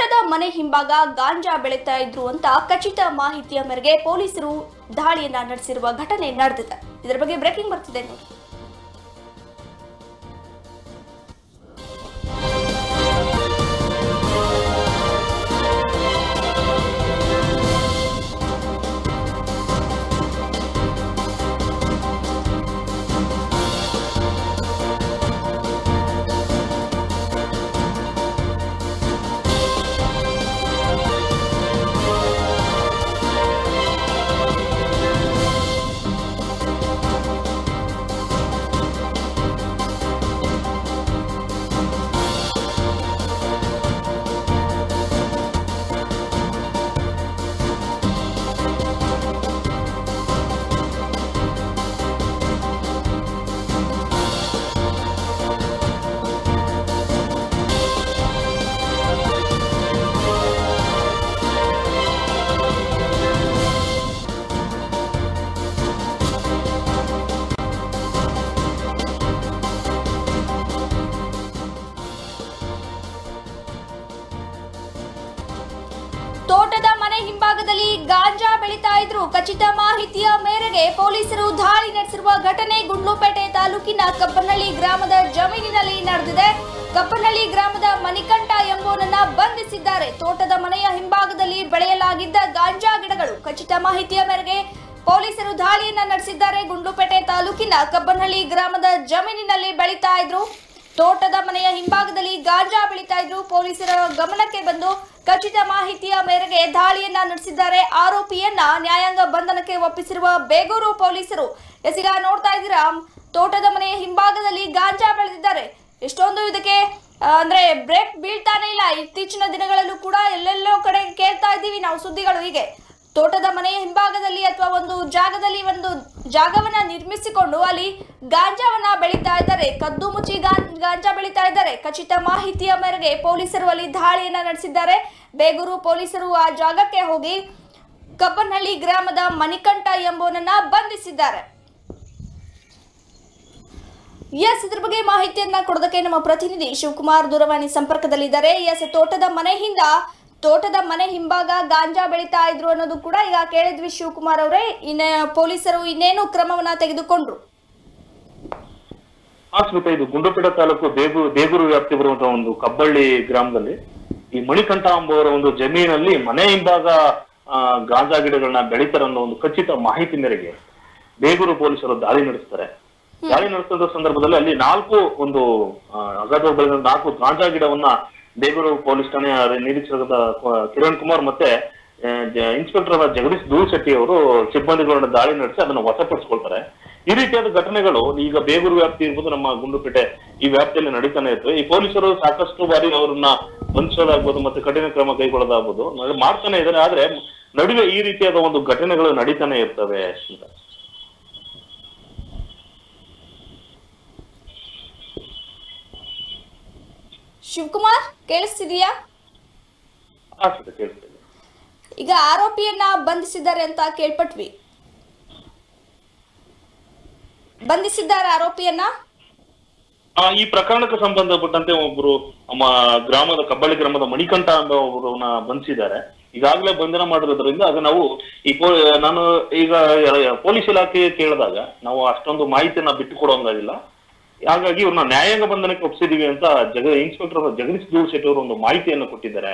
ತೋಟದ ಮನೆ ಹಿಂಭಾಗ ಗಾಂಜಾ ಬೆಳೀತಾ ಇದ್ರು ಅಂತ ಖಚಿತ ಮಾಹಿತಿಯ ಮೇರೆಗೆ ಪೊಲೀಸರು ದಾಳಿಯನ್ನ ನಡೆಸಿರುವ ಘಟನೆ ನಡೆದಿದೆ. ಇದರ ಬಗ್ಗೆ ಬ್ರೇಕಿಂಗ್ ಬರ್ತಿದೆ ನೋಡಿ. ತೋಟದ ಮನೆ ಹಿಂಭಾಗದಲ್ಲಿ ಗಾಂಜಾ ಬೆಳೀತಾ ಇದ್ರು. ಖಚಿತ ಮಾಹಿತಿಯ ಮೇರೆಗೆ ಪೊಲೀಸರು ದಾಳಿ ನಡೆಸಿರುವ ಘಟನೆ ಗುಂಡ್ಲುಪೇಟೆ ತಾಲೂಕಿನ ಕಬ್ಬನಹಳ್ಳಿ ಗ್ರಾಮದ ಜಮೀನಿನಲ್ಲಿ ನಡೆದಿದೆ. ಕಬ್ಬನಹಳ್ಳಿ ಗ್ರಾಮದ ಮಣಿಕಂಠ ಎಂಬುವನನ್ನ ಬಂಧಿಸಿದ್ದಾರೆ. ತೋಟದ ಮನೆಯ ಹಿಂಭಾಗದಲ್ಲಿ ಬೆಳೆಯಲಾಗಿದ್ದ ಗಾಂಜಾ ಗಿಡಗಳು. ಖಚಿತ ಮಾಹಿತಿಯ ಮೇರೆಗೆ ಪೊಲೀಸರು ದಾಳಿಯನ್ನ ನಡೆಸಿದ್ದಾರೆ. ಗುಂಡ್ಲುಪೇಟೆ ತಾಲೂಕಿನ ಕಬ್ಬನಹಳ್ಳಿ ಗ್ರಾಮದ ಜಮೀನಿನಲ್ಲಿ ಬೆಳೀತಾ ಇದ್ರು. ತೋಟದ ಮನೆಯ ಹಿಂಭಾಗದಲ್ಲಿ ಗಾಂಜಾ ಬೆಳೀತಾ ಇದ್ರು. ಪೊಲೀಸರ ಗಮನಕ್ಕೆ ಬಂದು ಖಚಿತ ಮಾಹಿತಿಯ ಮೇರೆಗೆ ದಾಳಿಯನ್ನ ನಡೆಸಿದ್ದಾರೆ. ಆರೋಪಿಯನ್ನ ನ್ಯಾಯಾಂಗ ಬಂಧನಕ್ಕೆ ಒಪ್ಪಿಸಿರುವ ಬೇಗೂರು ಪೊಲೀಸರು ಎಸಿಗ ನೋಡ್ತಾ ಇದ್ದೀರಾ? ತೋಟದ ಮನೆಯ ಹಿಂಭಾಗದಲ್ಲಿ ಗಾಂಜಾ ಬೆಳೆದಿದ್ದಾರೆ. ಎಷ್ಟೊಂದು ಇದಕ್ಕೆ ಅಂದ್ರೆ ಬ್ರೇಕ್ ಬೀಳ್ತಾನೆ ಇಲ್ಲ. ಇತ್ತೀಚಿನ ದಿನಗಳಲ್ಲೂ ಕೂಡ ಎಲ್ಲೆಲ್ಲೋ ಕಡೆ ಕೇಳ್ತಾ ಇದ್ದೀವಿ ನಾವು ಸುದ್ದಿಗಳು ಹೀಗೆ. ತೋಟದ ಮನೆಯ ಹಿಂಭಾಗದಲ್ಲಿ ಅಥವಾ ಒಂದು ಜಾಗದಲ್ಲಿ ಒಂದು ಜಾಗವನ್ನ ನಿರ್ಮಿಸಿಕೊಂಡು ಅಲ್ಲಿ ಗಾಂಜಾವನ್ನ ಬೆಳೀತಾ ಇದ್ದಾರೆ. ಕದ್ದು ಮುಚ್ಚಿ ಗಾಂಜಾ ಬೆಳೀತಾ ಇದ್ದಾರೆ. ಖಚಿತ ಮಾಹಿತಿಯ ಮೇರೆಗೆ ಪೊಲೀಸರು ಅಲ್ಲಿ ದಾಳಿಯನ್ನ ನಡೆಸಿದ್ದಾರೆ. ಬೇಗೂರು ಪೊಲೀಸರು ಆ ಜಾಗಕ್ಕೆ ಹೋಗಿ ಕಬ್ಬನಹಳ್ಳಿ ಗ್ರಾಮದ ಮಣಿಕಂಠ ಎಂಬುವನನ್ನ ಬಂಧಿಸಿದ್ದಾರೆ. ಎಸ್, ಇದ್ರ ಬಗ್ಗೆ ಮಾಹಿತಿಯನ್ನ ಕೊಡೋದಕ್ಕೆ ನಮ್ಮ ಪ್ರತಿನಿಧಿ ಶಿವಕುಮಾರ್ ದೂರವಾಣಿ ಸಂಪರ್ಕದಲ್ಲಿದ್ದಾರೆ. ಎಸ್, ತೋಟದ ಮನೆ ಹಿಂದ ತೋಟದ ಮನೆ ಹಿಂಭಾಗ ಗಾಂಜಾ ಬೆಳೀತಾ ಇದ್ರು ಅನ್ನೋದು ಕೂಡ ಈಗ ಕೇಳಿದ್ವಿ ಶಿವಕುಮಾರ್ ಅವರೇ. ಇನ್ನ ಪೊಲೀಸರು ಇನ್ನೇನು ಕ್ರಮವನ್ನ ತೆಗೆದುಕೊಂಡ್ರು? ಆ ಸ್ಮಿತಾ ಇದು ಗುಂಡಪೇಟ ತಾಲೂಕು ಬೇಗೂರು ಬೇಗೂರು ವ್ಯಾಪ್ತಿ ಬರುವಂತಹ ಒಂದು ಕಬ್ಬಳ್ಳಿ ಗ್ರಾಮದಲ್ಲಿ ಈ ಮಣಿಕಂಠ ಎಂಬುವರ ಒಂದು ಜಮೀನಲ್ಲಿ ಮನೆ ಹಿಂಭಾಗ ಗಾಂಜಾ ಗಿಡಗಳನ್ನ ಬೆಳೀತಾರೆ ಅನ್ನೋ ಒಂದು ಖಚಿತ ಮಾಹಿತಿ ಮೇರೆಗೆ ಬೇಗೂರು ಪೊಲೀಸರು ದಾಳಿ ನಡೆಸ್ತಾರೆ. ದಾಳಿ ನಡೆಸಿದ ಸಂದರ್ಭದಲ್ಲಿ ಅಲ್ಲಿ ನಾಲ್ಕು ಒಂದು ಅಗಾಧ ಬೆಳೆದ ನಾಲ್ಕು ಗಾಂಜಾ ಗಿಡವನ್ನ ಬೇಗೂರು ಪೊಲೀಸ್ ಠಾಣೆಯ ನಿರೀಕ್ಷಕರಾದ ಕಿರಣ್ ಕುಮಾರ್ ಮತ್ತೆ ಇನ್ಸ್ಪೆಕ್ಟರ್ ಆದ ಜಗದೀಶ್ ಧೂಳ್ ಅವರು ಸಿಬ್ಬಂದಿಗಳನ್ನ ದಾಳಿ ನಡೆಸಿ ಅದನ್ನ ವಶಪಡಿಸಿಕೊಳ್ತಾರೆ. ಈ ರೀತಿಯಾದ ಘಟನೆಗಳು ಈಗ ಬೇಗೂರು ವ್ಯಾಪ್ತಿ ಇರ್ಬೋದು, ನಮ್ಮ ಗುಂಡುಪೇಟೆ ಈ ವ್ಯಾಪ್ತಿಯಲ್ಲಿ ನಡೀತಾನೆ ಇರ್ತವೆ. ಈ ಪೊಲೀಸರು ಸಾಕಷ್ಟು ಬಾರಿ ಅವರನ್ನ ಬಂಧಿಸೋದಾಗ್ಬೋದು ಮತ್ತೆ ಕಠಿಣ ಕ್ರಮ ಕೈಗೊಳ್ಳೋದಾಗ್ಬೋದು ಮಾಡ್ತಾನೆ ಇದ್ದಾರೆ. ಆದ್ರೆ ನಡುವೆ ಈ ರೀತಿಯಾದ ಒಂದು ಘಟನೆಗಳು ನಡೀತಾನೆ ಇರ್ತವೆ ಶಿವಕುಮಾರ್ ಕೇಳಿಸ್ತಿದೀಯಾ? ಈಗ ಆರೋಪಿಯನ್ನ ಬಂಧಿಸಿದ್ದಾರೆ ಅಂತ ಕೇಳ್ಪಟ್ವಿ. ಬಂಧಿಸಿದ್ದಾರೆ ಆರೋಪಿಯನ್ನ? ಆ, ಈ ಪ್ರಕರಣಕ್ಕೆ ಸಂಬಂಧಪಟ್ಟಂತೆ ಒಬ್ರು ನಮ್ಮ ಗ್ರಾಮದ ಕಬ್ಬಳ್ಳಿ ಗ್ರಾಮದ ಮಣಿಕಂಠ ಎಂಬ ಒಬ್ಬರನ್ನ ಬಂಧಿಸಿದ್ದಾರೆ. ಈಗಾಗಲೇ ಬಂಧನ ಮಾಡಿರೋದ್ರಿಂದ ಅದು ನಾವು ಈ ಪೋ- ನಾನು ಈಗ ಪೊಲೀಸ್ ಇಲಾಖೆ ಕೇಳಿದಾಗ ನಾವು ಅಷ್ಟೊಂದು ಮಾಹಿತಿಯನ್ನ ಬಿಟ್ಟು ಕೊಡೋಂಗಾಗಿಲ್ಲ ಹಾಗಾಗಿ ಇವ್ರನ್ನ ನ್ಯಾಯಾಂಗ ಬಂಧನಕ್ಕೆ ಒಪ್ಪಿಸಿದೀವಿ ಅಂತ ಜಗ ಇನ್ಸ್ಪೆಕ್ಟರ್ ಜಗದೀಶ್ ಧೂಳ್ ಅವರು ಒಂದು ಮಾಹಿತಿಯನ್ನು ಕೊಟ್ಟಿದ್ದಾರೆ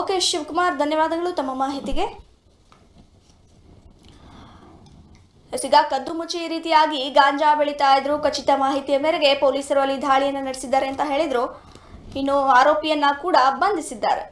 ಓಕೆ, ಶಿವಕುಮಾರ್, ಧನ್ಯವಾದಗಳು ತಮ್ಮ ಮಾಹಿತಿಗೆ. ಸಿಗಾ ಕದ್ದು ಮುಚ್ಚಿ ಈ ರೀತಿಯಾಗಿ ಗಾಂಜಾ ಬೆಳೀತಾ ಇದ್ರು. ಖಚಿತ ಮಾಹಿತಿಯ ಮೇರೆಗೆ ಪೊಲೀಸರು ಅಲ್ಲಿ ದಾಳಿಯನ್ನು ನಡೆಸಿದ್ದಾರೆ ಅಂತ ಹೇಳಿದ್ರು. ಇನ್ನು ಆರೋಪಿಯನ್ನ ಕೂಡ ಬಂಧಿಸಿದ್ದಾರೆ.